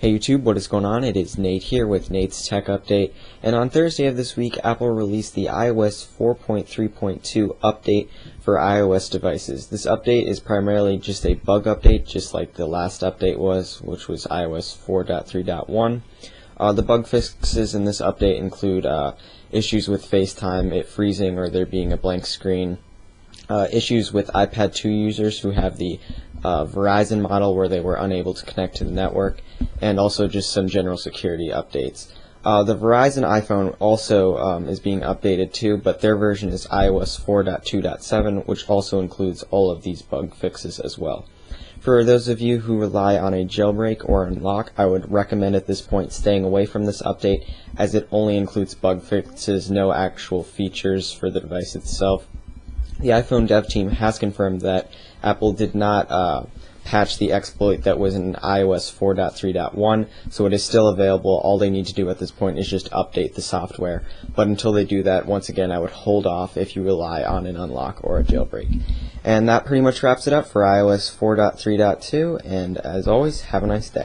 Hey YouTube, what is going on? It is Nate here with Nate's Tech Update, and on Thursday of this week, Apple released the iOS 4.3.2 update for iOS devices. This update is primarily just a bug update, just like the last update was, which was iOS 4.3.1. Uh, the bug fixes in this update include uh, issues with FaceTime, it freezing or there being a blank screen, uh, issues with iPad 2 users who have the uh, Verizon model where they were unable to connect to the network, and also just some general security updates. Uh, the Verizon iPhone also um, is being updated too, but their version is iOS 4.2.7, which also includes all of these bug fixes as well. For those of you who rely on a jailbreak or unlock, I would recommend at this point staying away from this update as it only includes bug fixes, no actual features for the device itself. The iPhone dev team has confirmed that Apple did not uh, patch the exploit that was in iOS 4.3.1, so it is still available. All they need to do at this point is just update the software. But until they do that, once again, I would hold off if you rely on an unlock or a jailbreak. And that pretty much wraps it up for iOS 4.3.2, and as always, have a nice day.